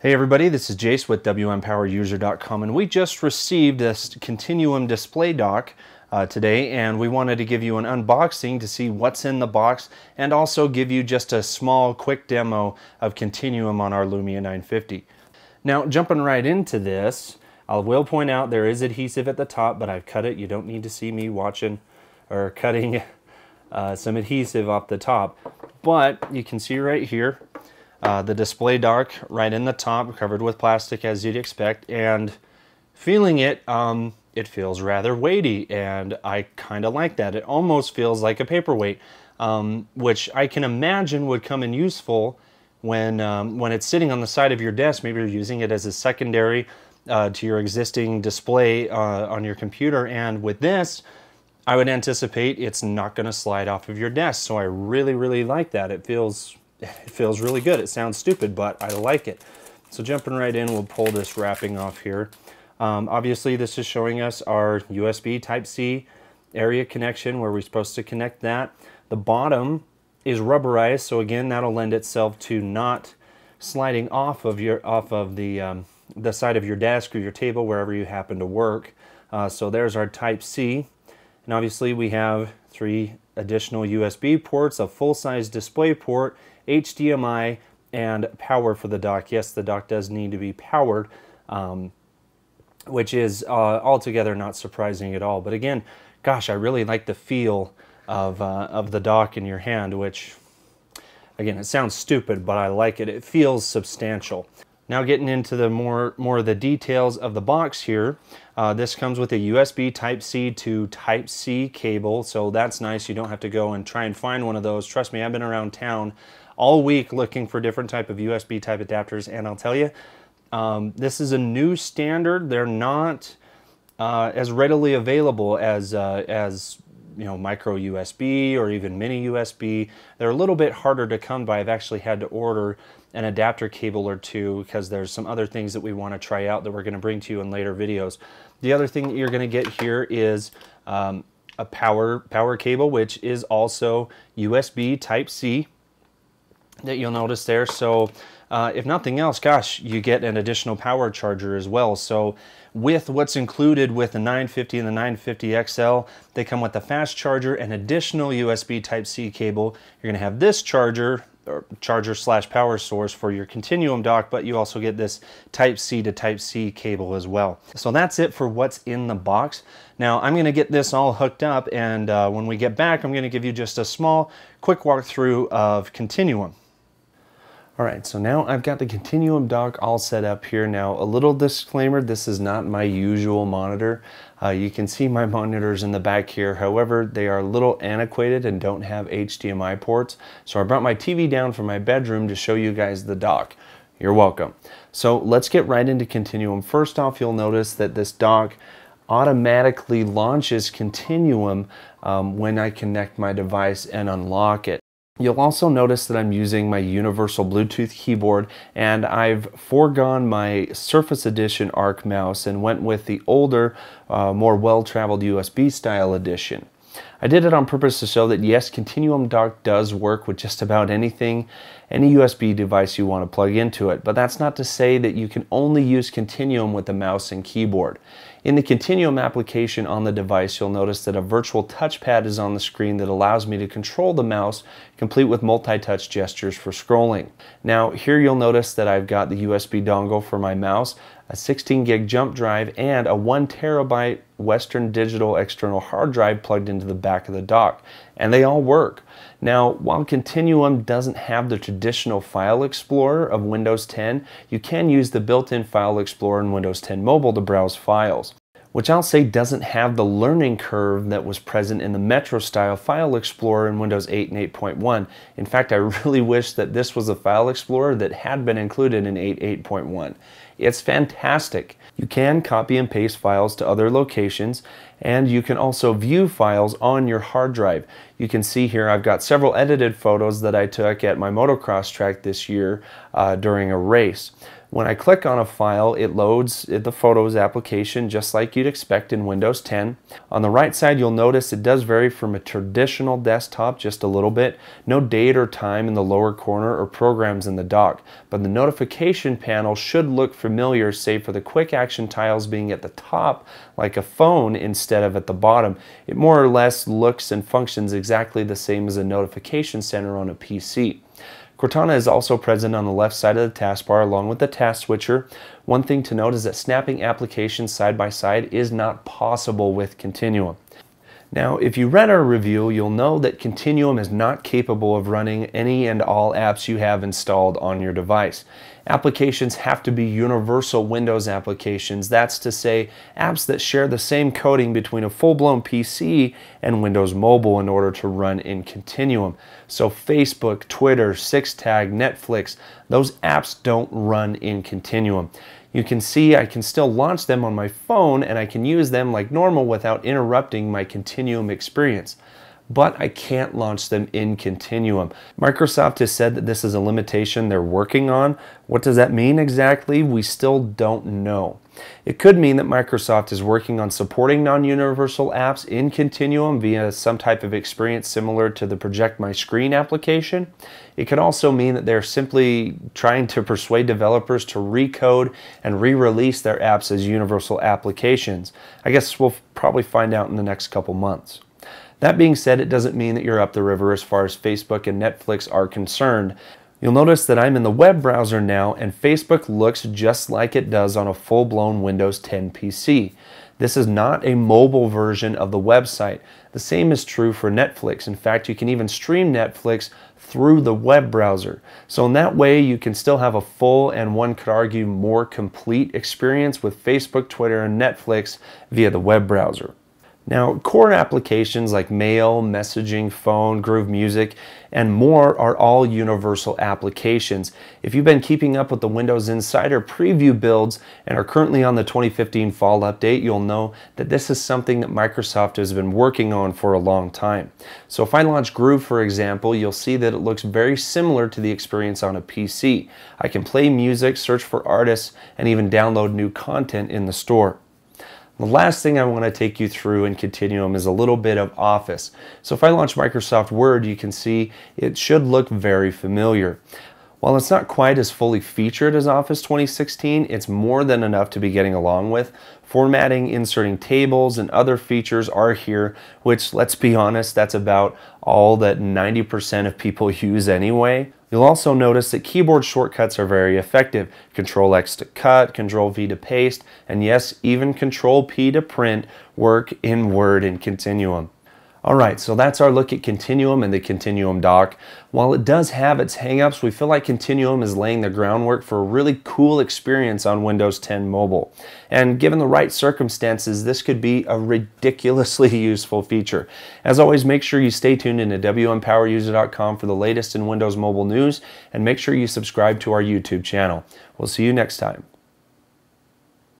Hey everybody, this is Jace with WMPowerUser.com and we just received this Continuum display dock uh, today and we wanted to give you an unboxing to see what's in the box and also give you just a small quick demo of Continuum on our Lumia 950. Now jumping right into this, I will point out there is adhesive at the top but I've cut it. You don't need to see me watching or cutting uh, some adhesive off the top. But you can see right here uh, the display dock right in the top, covered with plastic as you'd expect, and feeling it, um, it feels rather weighty, and I kind of like that. It almost feels like a paperweight, um, which I can imagine would come in useful when, um, when it's sitting on the side of your desk. Maybe you're using it as a secondary uh, to your existing display uh, on your computer, and with this, I would anticipate it's not going to slide off of your desk. So I really, really like that. It feels it feels really good. It sounds stupid, but I like it. So jumping right in, we'll pull this wrapping off here. Um, obviously, this is showing us our USB Type-C area connection where we're supposed to connect that. The bottom is rubberized, so again, that'll lend itself to not sliding off of your off of the um, the side of your desk or your table wherever you happen to work. Uh, so there's our Type-C, and obviously we have three additional USB ports, a full-size display port, HDMI, and power for the dock. Yes, the dock does need to be powered, um, which is uh, altogether not surprising at all. But again, gosh, I really like the feel of, uh, of the dock in your hand, which, again, it sounds stupid, but I like it. It feels substantial. Now getting into the more, more of the details of the box here, uh, this comes with a USB Type-C to Type-C cable, so that's nice. You don't have to go and try and find one of those. Trust me, I've been around town all week looking for different type of USB type adapters, and I'll tell you, um, this is a new standard. They're not uh, as readily available as, uh, as you know, micro USB or even mini USB. They're a little bit harder to come by. I've actually had to order an adapter cable or two because there's some other things that we want to try out that we're going to bring to you in later videos. The other thing that you're going to get here is um, a power power cable, which is also USB Type-C that you'll notice there. So uh, if nothing else, gosh, you get an additional power charger as well. So with what's included with the 950 and the 950 XL, they come with a fast charger and additional USB Type-C cable. You're gonna have this charger or charger slash power source for your Continuum dock, but you also get this Type-C to Type-C cable as well. So that's it for what's in the box. Now I'm gonna get this all hooked up and uh, when we get back, I'm gonna give you just a small, quick walkthrough of Continuum. All right, so now I've got the Continuum dock all set up here. Now, a little disclaimer, this is not my usual monitor. Uh, you can see my monitors in the back here. However, they are a little antiquated and don't have HDMI ports. So I brought my TV down from my bedroom to show you guys the dock. You're welcome. So let's get right into Continuum. First off, you'll notice that this dock automatically launches Continuum um, when I connect my device and unlock it. You'll also notice that I'm using my universal Bluetooth keyboard and I've foregone my Surface Edition ARC mouse and went with the older, uh, more well-traveled USB style edition. I did it on purpose to show that yes, Continuum Dock does work with just about anything, any USB device you want to plug into it, but that's not to say that you can only use Continuum with the mouse and keyboard. In the Continuum application on the device, you'll notice that a virtual touchpad is on the screen that allows me to control the mouse, complete with multi-touch gestures for scrolling. Now, here you'll notice that I've got the USB dongle for my mouse, a 16 gig jump drive, and a one terabyte Western Digital external hard drive plugged into the back of the dock, and they all work. Now, while Continuum doesn't have the traditional file explorer of Windows 10, you can use the built-in file explorer in Windows 10 Mobile to browse files which I'll say doesn't have the learning curve that was present in the Metro style File Explorer in Windows 8 and 8.1. In fact, I really wish that this was a File Explorer that had been included in 8 8.1. It's fantastic. You can copy and paste files to other locations and you can also view files on your hard drive. You can see here I've got several edited photos that I took at my motocross track this year uh, during a race. When I click on a file, it loads the Photos application just like you'd expect in Windows 10. On the right side, you'll notice it does vary from a traditional desktop just a little bit. No date or time in the lower corner or programs in the dock, but the notification panel should look familiar save for the quick action tiles being at the top like a phone instead of at the bottom. It more or less looks and functions exactly the same as a notification center on a PC. Cortana is also present on the left side of the taskbar along with the task switcher. One thing to note is that snapping applications side by side is not possible with Continuum. Now, if you read our review, you'll know that Continuum is not capable of running any and all apps you have installed on your device. Applications have to be universal Windows applications. That's to say, apps that share the same coding between a full-blown PC and Windows Mobile in order to run in Continuum. So Facebook, Twitter, 6tag, Netflix, those apps don't run in Continuum. You can see I can still launch them on my phone and I can use them like normal without interrupting my Continuum experience but I can't launch them in Continuum. Microsoft has said that this is a limitation they're working on. What does that mean exactly? We still don't know. It could mean that Microsoft is working on supporting non-universal apps in Continuum via some type of experience similar to the Project My Screen application. It could also mean that they're simply trying to persuade developers to recode and re-release their apps as universal applications. I guess we'll probably find out in the next couple months. That being said, it doesn't mean that you're up the river as far as Facebook and Netflix are concerned. You'll notice that I'm in the web browser now and Facebook looks just like it does on a full-blown Windows 10 PC. This is not a mobile version of the website. The same is true for Netflix. In fact, you can even stream Netflix through the web browser. So in that way, you can still have a full and one could argue more complete experience with Facebook, Twitter, and Netflix via the web browser. Now, core applications like mail, messaging, phone, Groove Music, and more are all universal applications. If you've been keeping up with the Windows Insider preview builds and are currently on the 2015 fall update, you'll know that this is something that Microsoft has been working on for a long time. So if I launch Groove, for example, you'll see that it looks very similar to the experience on a PC. I can play music, search for artists, and even download new content in the store. The last thing I want to take you through in Continuum is a little bit of Office. So if I launch Microsoft Word, you can see it should look very familiar. While it's not quite as fully featured as Office 2016, it's more than enough to be getting along with. Formatting, inserting tables, and other features are here, which, let's be honest, that's about all that 90% of people use anyway. You'll also notice that keyboard shortcuts are very effective. Control X to cut, Control V to paste, and yes, even Control P to print work in Word and Continuum. All right, so that's our look at Continuum and the Continuum dock. While it does have its hangups, we feel like Continuum is laying the groundwork for a really cool experience on Windows 10 Mobile. And given the right circumstances, this could be a ridiculously useful feature. As always, make sure you stay tuned into WMPowerUser.com for the latest in Windows Mobile news, and make sure you subscribe to our YouTube channel. We'll see you next time.